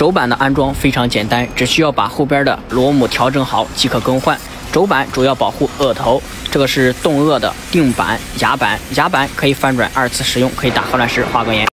轴板的安装非常简单，只需要把后边的螺母调整好即可更换。轴板主要保护颚头，这个是动颚的定板、牙板，牙板可以翻转二次使用，可以打荷兰石、花岗岩。